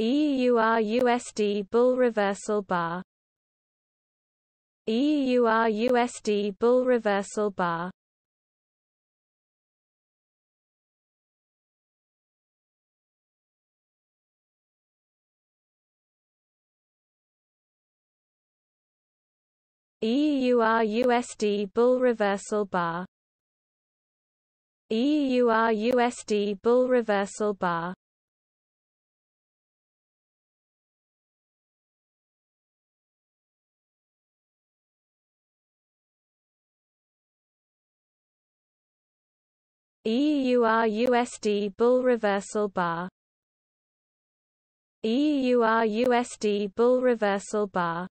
EUR USD bull reversal bar. EUR USD bull reversal bar. EUR USD bull reversal bar. EUR USD bull reversal bar EUR USD bull reversal bar. EUR USD bull reversal bar